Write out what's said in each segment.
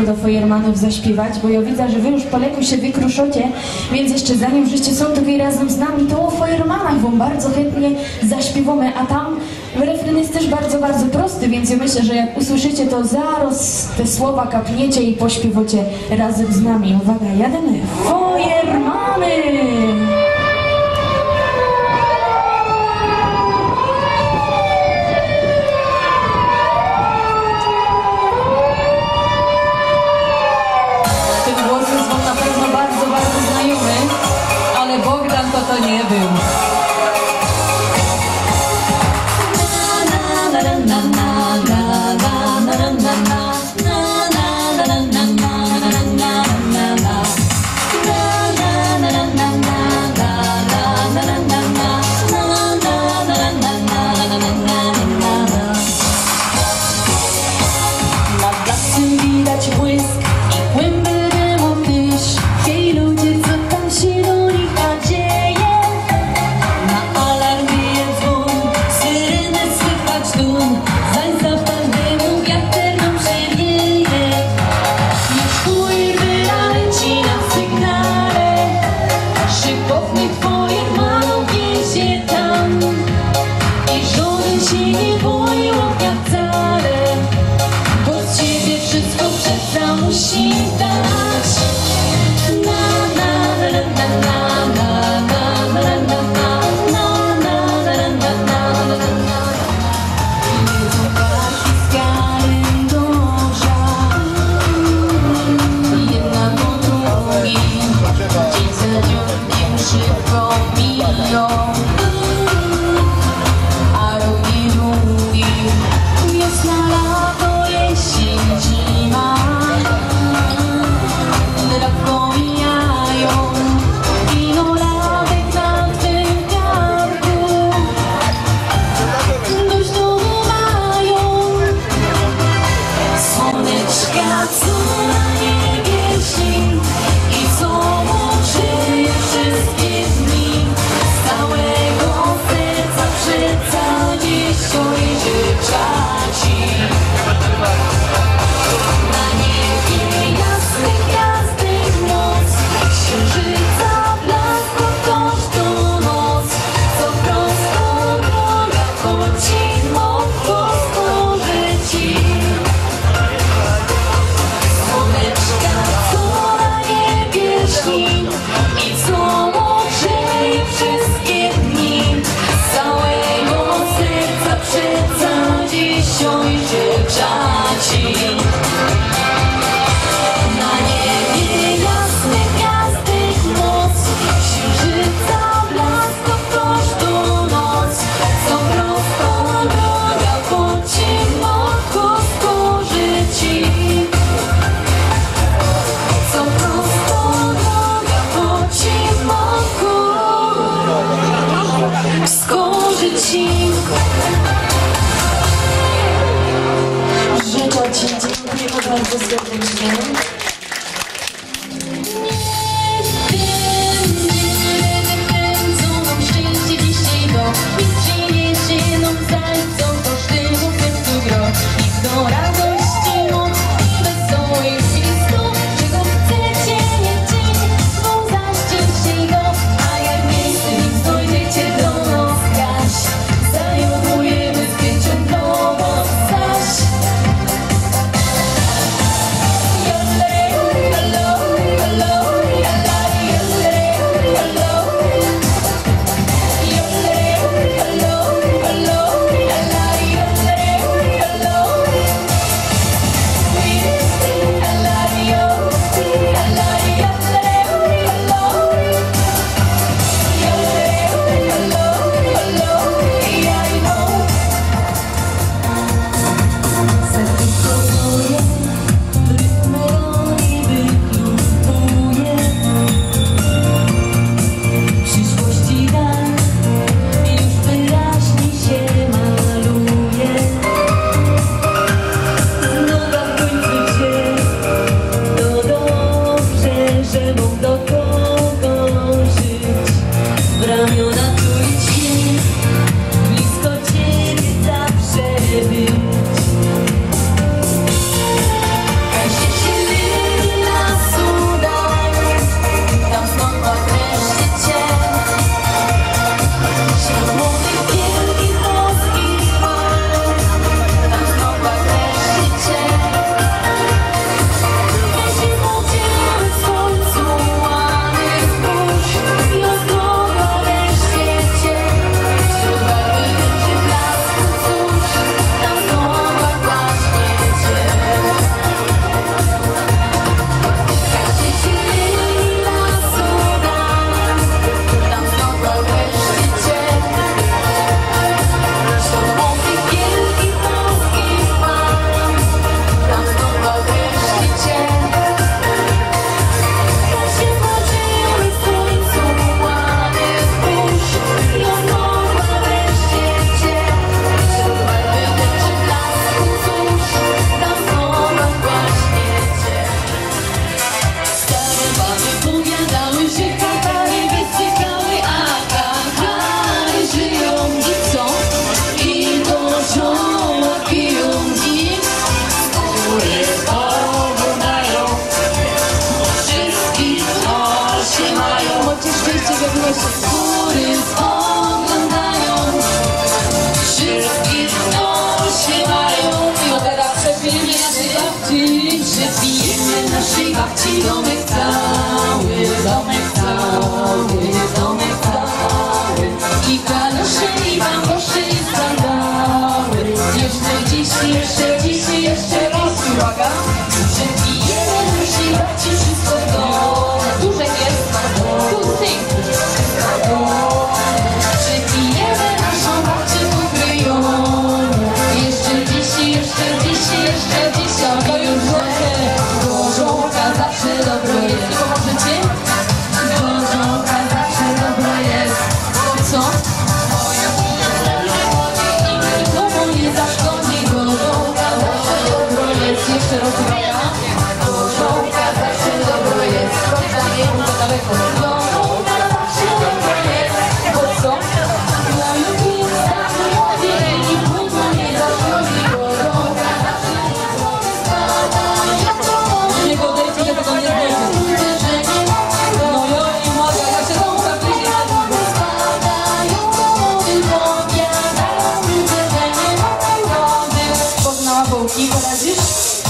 tego do Fojermanów zaśpiewać, bo ja widzę, że wy już po leku się wykruszocie, więc jeszcze zanim żeście są tutaj razem z nami, to o Fojermanach wam bardzo chętnie zaśpiewamy, a tam refren jest też bardzo, bardzo prosty, więc ja myślę, że jak usłyszycie to zaraz te słowa kapniecie i pośpiewacie razem z nami. Uwaga, jademy! Fojermany! jeszcze, jeszcze, jeszcze raz, uwaga. Peace.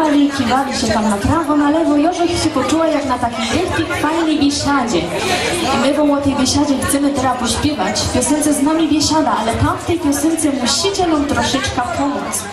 kiwali, kiwali się tam na prawo, na lewo i orzech się poczuła jak na takiej wielkiej, fajnej wiesiadzie. I my wam o tej wiesiadzie chcemy teraz pośpiewać. W piosence z nami wiesiada, ale tam w tej piosence musicie nam troszeczkę pomóc.